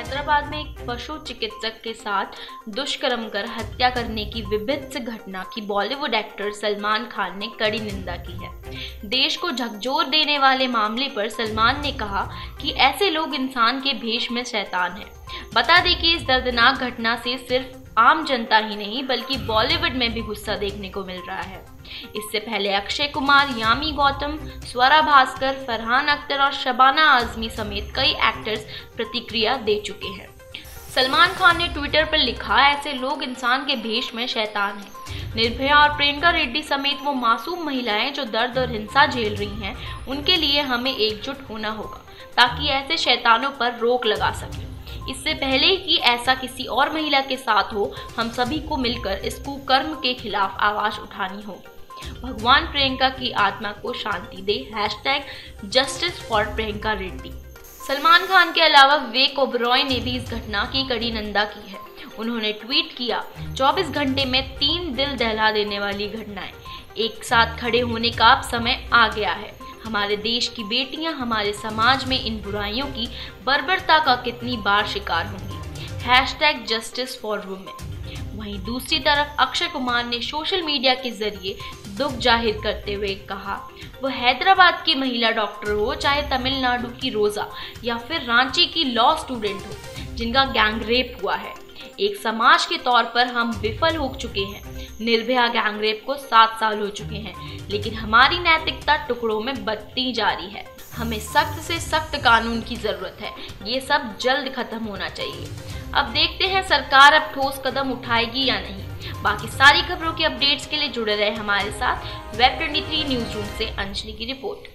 हैदराबाद में एक पशु चिकित्सक के साथ दुष्कर्म कर हत्या करने की विभिन्न घटना की बॉलीवुड एक्टर सलमान खान ने कड़ी निंदा की है। देश को झकझोर देने वाले मामले पर सलमान ने कहा कि ऐसे लोग इंसान के भेष में शैतान हैं। बता दें कि इस दर्दनाक घटना से सिर्फ़ आम जनता ही नहीं, बल्कि बॉलीवुड में भी गुस्सा देखने को मिल रहा है। इससे पहले अक्षय कुमार, यामी गौतम, स्वरा भास्कर, फरहान अख्तर और शबाना आजमी समेत कई एक्टर्स प्रतिक्रिया दे चुके हैं। सलमान खान ने ट्विटर पर लिखा, ऐसे लोग इंसान के भेष में शैतान हैं। निर्भया और प्रियंका रेड्डी समेत वो मासूम महिलाएँ जो दर्द और हिंसा झेल रही हैं, उनके लिए हमें एकजुट होना होगा, ताकि ऐसे शैतानों पर रोक लगा सकें। इससे पहले कि ऐसा किसी और महिला के साथ हो, हम सभी को मिलकर इस कुकर्म के खिलाफ आवाज़ उठानी होगी भगवान प्रियंका की आत्मा को शांति दे। Hashtag justice for Priyanka Reddy. Salman Khan के अलावा विवेक ओबरॉय ने भी इस घटना की कड़ी निंदा की है। उन्होंने ट्वीट किया 24 घंटे में तीन दिल दहला देने वाली घटनाएँ। एक साथ खड़े होने का अब समय आ गया है। हमारे देश की बेटियाँ, हमारे समाज में इन बुराइयों की बर्बरता का कितनी बार शिकार होंगी। Hashtag justice for women वहीं दूसरी तरफ़ अक्षय कुमार ने सोशल मीडिया के ज़रिए दुख ज़ाहिर करते हुए कहा वो हैदराबाद की महिला डॉक्टर हो, चाहे तमिलनाडु की रोजा या फिर रांची की लॉ स्टूडेंट हो, जिनका गैंग रेप हुआ है। एक समाज के तौर पर हम विफल हो चुके हैं। निर्भया गैंगरेप को सात साल हो चुके हैं, लेकिन हमारी नैतिकता टुकड़ों में बदती जा रही है। हमें सख्त से सख्त कानून की ज़रूरत है। ये सब जल्द खत्म होना चाहिए। अब देखते हैं सरकार अब ठोस कदम उठाएगी या नहीं। बाकी सारी खबरों के अपडेट्स के लिए जुड़े रहे हमारे साथ वेब ट्वेंटी न्यूज़ रूम से अंजलि की रिपोर्ट।